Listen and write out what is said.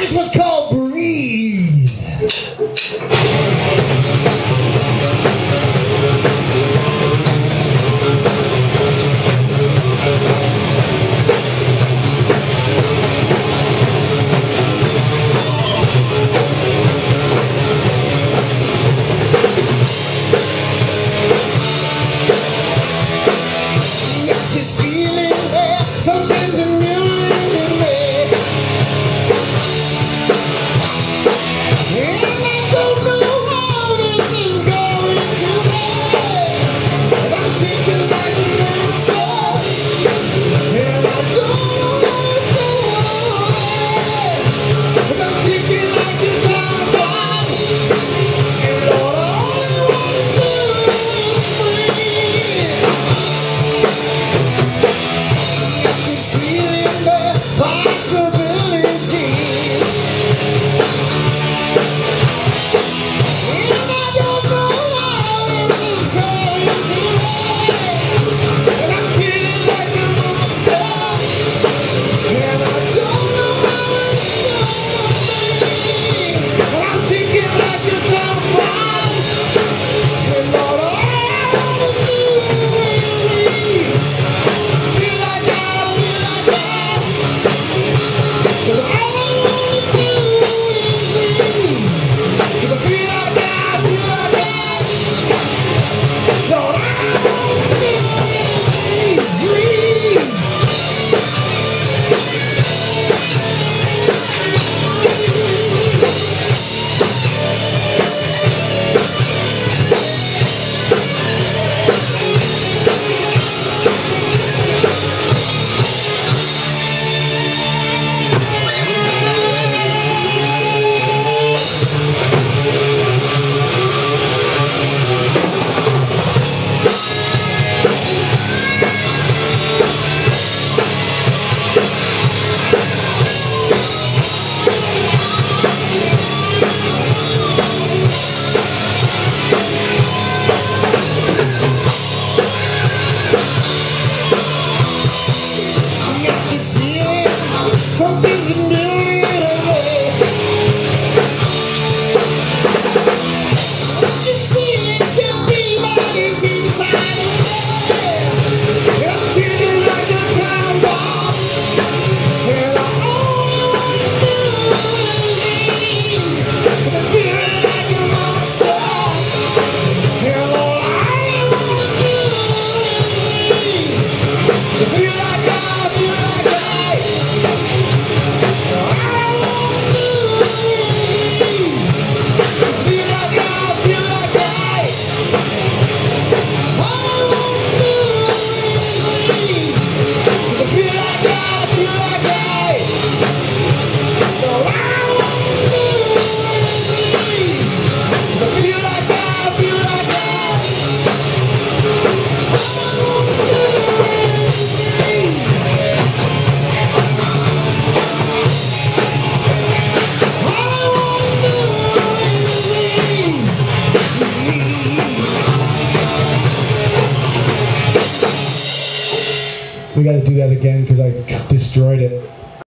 this one's called we got to do that again because I destroyed it.